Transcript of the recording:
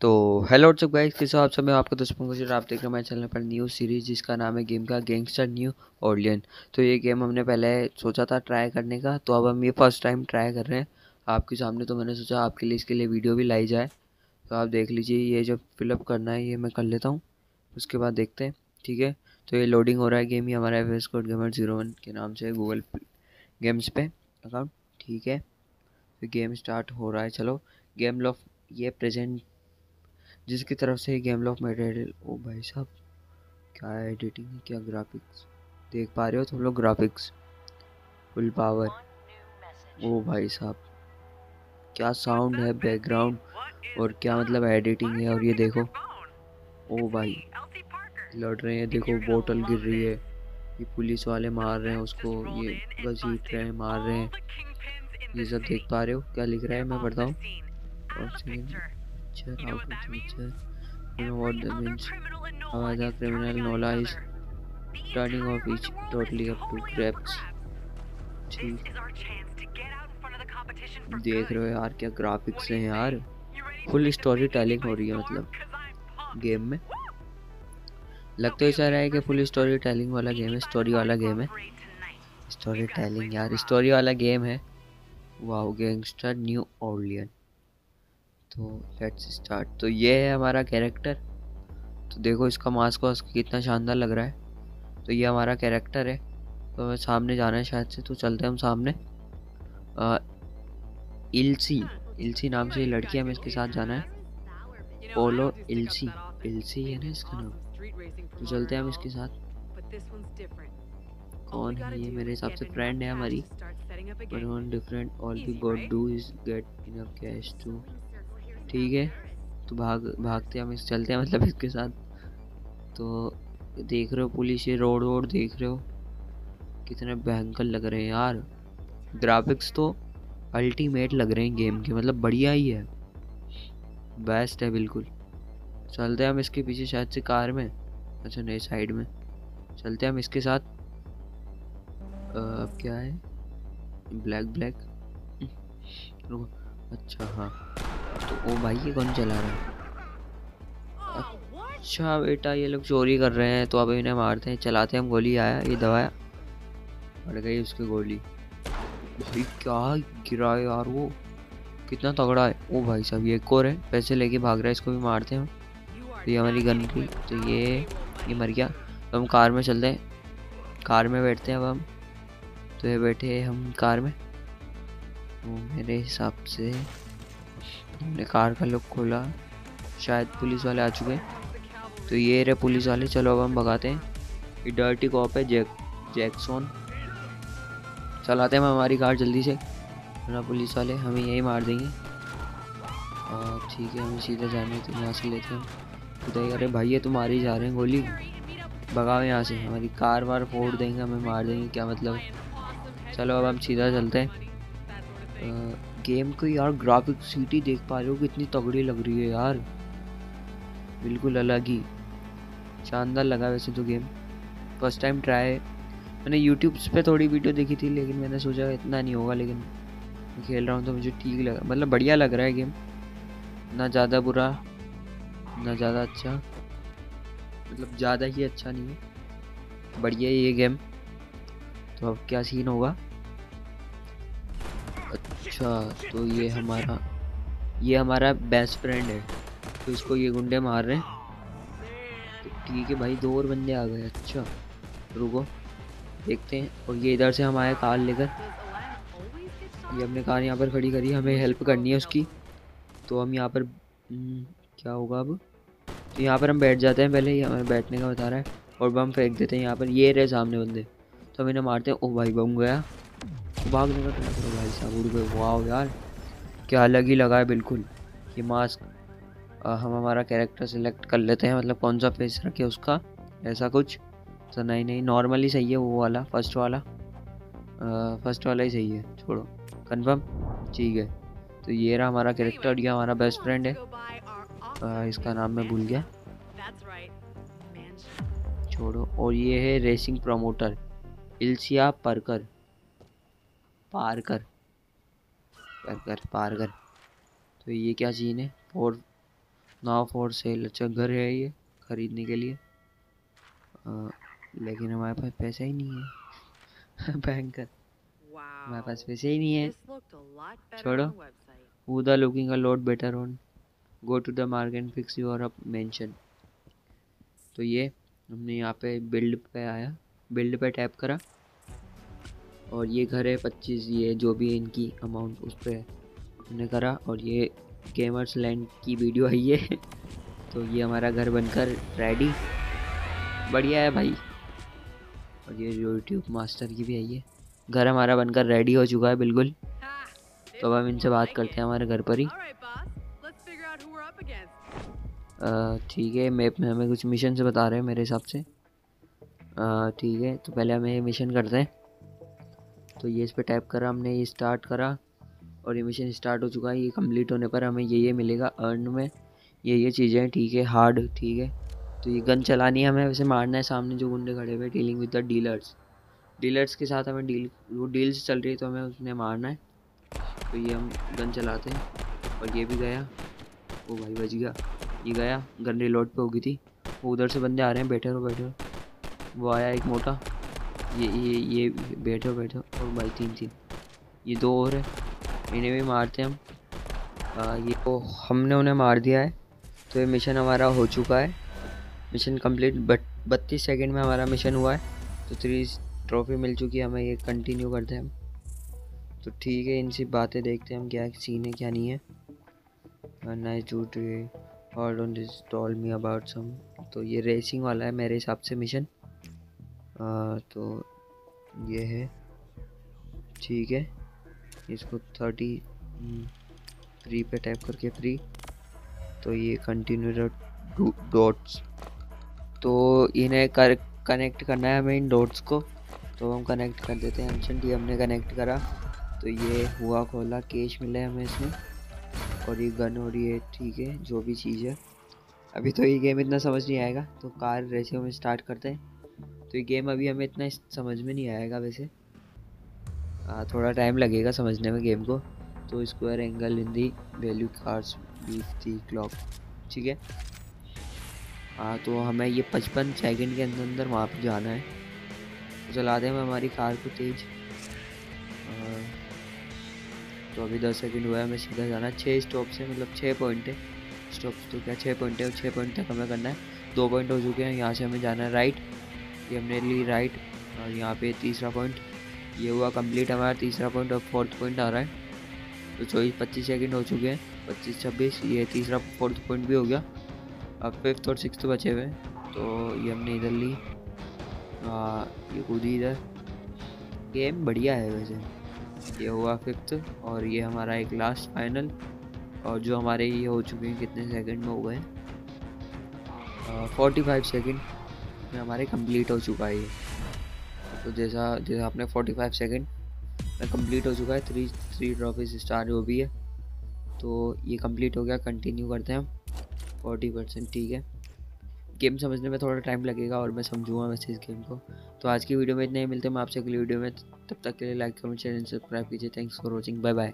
तो hello what's up guys किस आप सब? मैं आपका दोस्त पंकज आप देख रहे हैं मेरे चैनल पर न्यू सीरीज़ जिसका नाम है गेम का गैंगस्टर न्यू ऑर्लियन तो ये गेम हमने पहले सोचा था ट्राई करने का तो अब हम ये फ़र्स्ट टाइम ट्राई कर रहे हैं। आपके सामने तो मैंने सोचा आपके लिए इसके लिए वीडियो भी लाई जाए। तो आप देख लीजिए, ये जो फिलअप करना है, ये मैं कर लेता हूँ। उसके बाद देखते हैं, ठीक है? तो ये लोडिंग हो रहा है गेम ही, हमारा F code gamer zero one के नाम से गूगल गेम्स पे अकाउंट ठीक है? तो गेम स्टार्ट हो रहा है, चलो। गेम लॉफ ये प्रेजेंट जिसकी तरफ़ से गेम लॉफ मटेरियल ओ भाई साहब, क्या एडिटिंग है, क्या ग्राफिक्स देख पा रहे हो तुम लोग ग्राफिक्स फुल पावर ओ भाई साहब, क्या साउंड है बैकग्राउंड और क्या मतलब एडिटिंग है? और ये देखो। ओ भाई, लड़ रहे हैं, देखो बोतल गिर रही है। ये पुलिस वाले मार रहे हैं उसको, ये घसीट रहे हैं मार रहे हैं। ये सब देख पा रहे हो? क्या लिख रहा है? मैं पढ़ता हूँ। Picture out of the picture. You know what that means. How the criminal Nola is turning off each totally up to grabs. देख रहे हो यार क्या ग्राफिक्स हैं यार। फुल स्टोरी टेलिंग हो रही है मतलब। गेम में। लग तो ऐसा रहा है कि फुल स्टोरी टेलिंग वाला गेम है स्टोरी वाला गेम है। स्टोरी टेलिंग यार स्टोरी वाला गेम है। वाह गैंगस्टर न्यू ऑर्लियन तो लेट्स स्टार्ट तो ये है हमारा कैरेक्टर तो देखो इसका मास्क वास्क कितना शानदार लग रहा है। तो ये हमारा कैरेक्टर है। तो हमें सामने जाना है शायद से तो चलते हैं हम सामने। आ, इल्सी. इल्सी नाम से लड़की हमें इसके साथ जाना है। पोलो इल्सी. इल्सी है ना इसका नाम। तो चलते हैं हम इसके साथ। कौन है ये? मेरे हिसाब से फ्रेंड है हमारी। All we got do is get enough cash to ठीक है तो भाग, भागते हम इस, चलते हैं मतलब इसके साथ। तो देख रहे हो पुलिस ये रोड वोड देख रहे हो? कितने भयंकर लग रहे हैं यार। ग्राफिक्स तो अल्टीमेट लग रहे हैं गेम के मतलब बढ़िया ही है। बेस्ट है बिल्कुल। चलते हैं हम इसके पीछे शायद से कार में। अच्छा नहीं, साइड में। चलते हैं हम इसके साथ। अब क्या है? Black black. अच्छा हाँ। ओ भाई, ये कौन चला रहा है? अच्छा बेटा, ये लोग चोरी कर रहे हैं तो अब इन्हें मारते हैं, चलाते हैं, हम गोली आया, ये दबाया पड़ गई उसकी गोली। भाई, क्या गिरा है यार वो? कितना तगड़ा है। ओ भाई साहब, ये एक और है, पैसे लेके भाग रहा है, इसको भी मारते हैं तो ये हमारी गन की तो ये ये मर गया। तो हम कार में चलते हैं। कार में बैठते हैं अब हम। तो ये बैठे हम कार में। तो मेरे हिसाब से हमने कार का लुक खोला। शायद पुलिस वाले आ चुके तो ये रहे पुलिस वाले। चलो अब हम भगाते हैं। ये डर्टी कॉप है जैक जैक्सोन चलाते हैं हम हमारी कार जल्दी से। ना पुलिस वाले हमें यही मार देंगे। और ठीक है, हमें सीधा जाने तो यहाँ से लेते हैं। खुदा अरे भाई ये तुम आ ही जा रहे हैं गोली। भगाओ यहाँ से। हमारी कार वार फोड़ देंगे, हमें मार देंगे, क्या मतलब? चलो अब हम सीधा चलते हैं। गेम को यार ग्राफिक सिटी देख पा रहे हो, कितनी तगड़ी लग रही है यार। बिल्कुल अलग ही। शानदार लगा वैसे तो गेम फ़र्स्ट टाइम ट्राई मैंने यूट्यूब पे थोड़ी वीडियो देखी थी, लेकिन मैंने सोचा इतना नहीं होगा, लेकिन खेल रहा हूँ तो मुझे ठीक लगा। मतलब बढ़िया लग रहा है गेम ना ज़्यादा बुरा, ना ज़्यादा अच्छा। मतलब ज़्यादा ही अच्छा नहीं है। बढ़िया ये गेम तो अब क्या सीन होगा? अच्छा तो ये हमारा ये हमारा बेस्ट फ्रेंड है। तो इसको ये गुंडे मार रहे हैं। तो ठीक है भाई दो और बंदे आ गए अच्छा। रुको देखते हैं। और ये इधर से हम आए कार लेकर। ये हमने कार यहाँ पर खड़ी करी हमें हेल्प करनी है उसकी। तो हम यहाँ पर हम्म, क्या होगा अब? तो यहाँ पर हम बैठ जाते हैं पहले ये हमें बैठने का बता रहा है। और बम फेंक देते हैं यहाँ पर। ये रहे सामने बंदे। तो हम इन्हें मारते हैं। ओ भाई बम गया। भागने का ट्राई करो भाई साहब उड़ गए। वाह यार क्या अलग ही लगा है बिल्कुल। ये मास्क आ, हम हमारा कैरेक्टर सिलेक्ट कर लेते हैं। मतलब कौन सा फेस रखे उसका? ऐसा कुछ? तो नहीं नहीं नॉर्मल सही है वो वाला फ़र्स्ट वाला। फ़र्स्ट वाला ही सही है। छोड़ो। कंफर्म ठीक है। तो ये रहा हमारा कैरेक्टर ये हमारा बेस्ट फ्रेंड है। आ, इसका नाम मैं भूल गया। छोड़ो। और ये है रेसिंग प्रमोटर इल्सिया परकर। पारकर पारकर पारकर तो ये क्या सीन है? फोर नाव फॉर सेल अच्छा घर है ये ख़रीदने के लिए। आ, लेकिन हमारे पास पैसा ही नहीं है। बैंकर हमारे पास पैसे ही नहीं है। छोड़ो। Who looking a lot better on go to the market and fix your up mansion तो ये हमने यहाँ पे बिल्ड पे आया। बिल्ड पे टैप करा। और ये घर है पच्चीस ये जो भी इनकी अमाउंट उस पर हमने करा और ये गेमर्स लैंड की वीडियो आई है। तो ये हमारा घर बनकर रेडी बढ़िया है भाई। और ये यूट्यूब मास्टर की भी आई है। घर हमारा बनकर रेडी हो चुका है बिल्कुल। तो अब हम इनसे बात करते हैं हमारे घर पर ही। ठीक है मैप में हमें कुछ मिशन से बता रहे हैं मेरे हिसाब से। ठीक है तो पहले हमें ये मिशन करते हैं। तो ये इस पर टैप करा, हमने ये स्टार्ट करा और ये मिशन स्टार्ट हो चुका है, ये कंप्लीट होने पर हमें ये ये मिलेगा अर्न में। ये ये चीज़ें ठीक है हार्ड ठीक है। तो ये गन चलानी है हमें, वैसे मारना है सामने जो गुंडे खड़े हुए dealing with the dealers dealers के साथ हमें डील वो डील्स चल रही है तो हमें उसने मारना है। तो ये हम गन चलाते हैं और ये भी गया। वो भाई, बच गया। ये गया गन रिलोड पे होगी थी। वो उधर से बंदे आ रहे हैं, बैठे रहो बैठे रहो। वो आया एक मोटा। ये ये ये बैठो बैठो। और भाई तीन तीन। ये दो और है। इन्हें भी मारते हम। आ, ये तो हमने उन्हें मार दिया है। तो ये मिशन हमारा हो चुका है। मिशन कंप्लीट बट बत्तीस सेकंड में हमारा मिशन हुआ है। तो थ्री ट्रॉफी मिल चुकी है हमें। ये कंटिन्यू करते हैं हम। तो ठीक है इनसी बातें देखते हैं हम क्या सीन है क्या नहीं है। नाइस टू और on this me about some तो ये रेसिंग वाला है मेरे हिसाब से मिशन आ, तो ये है। ठीक है। इसको थर्टी फ्री पे टाइप करके फ्री तो ये कंटिन्यू डॉट्स तो इन्हें कर कनेक्ट करना है हमें इन डॉट्स को। तो हम कनेक्ट कर देते हैं एंशन डी हमने कनेक्ट करा। तो ये हुआ खोला केश मिला है हमें इसमें। और ये गन और ये ठीक है जो भी चीज़ है। अभी तो ये गेम इतना समझ नहीं आएगा तो कार रेसे में स्टार्ट करते हैं। तो ये गेम अभी हमें इतना समझ में नहीं आएगा वैसे। आ, थोड़ा टाइम लगेगा समझने में गेम को। तो square angle in the value cars beef the clock ठीक है? हाँ तो हमें ये पचपन सेकंड के अंदर अंदर वहाँ पर जाना है। चला दें हमारी कार को तेज। तो अभी दस सेकंड हुआ है हमें सीधा जाना छः स्टॉप से मतलब छः पॉइंट है। स्टॉप तो क्या? छः पॉइंट है छः पॉइंट तक हमें करना है। दो पॉइंट हो चुके हैं यहाँ से हमें जाना है राइट ये हमने ली राइट और यहाँ पे तीसरा पॉइंट ये हुआ कंप्लीट हमारा तीसरा पॉइंट और फोर्थ पॉइंट आ रहा है। तो चौबीस पच्चीस सेकेंड हो चुके हैं पच्चीस छब्बीस ये तीसरा फोर्थ पॉइंट भी हो गया। अब फिफ्थ और सिक्स बचे हुए तो ये हमने इधर ली। आ, ये कूदी इधर। गेम बढ़िया है वैसे। ये हुआ फिफ्थ और ये हमारा एक लास्ट फाइनल और जो हमारे ये हो चुके हैं कितने सेकंड में हो गए फोर्टी फाइव सेकेंड। में हमारे कंप्लीट हो चुका है तो जैसा जैसा आपने 45 सेकंड में कंप्लीट हो चुका है थ्री थ्री ट्रॉफीज स्टार जो भी है तो ये कंप्लीट हो गया कंटिन्यू करते हैं हम। फोर्टी परसेंट ठीक है। गेम समझने में थोड़ा टाइम लगेगा और मैं समझूँगा वैसे इस गेम को। तो आज की वीडियो में इतने ही, मिलते हैं मैं आपसे अगली वीडियो में। तब तक के लिए like comment share and subscribe कीजिए। Thanks for watching bye bye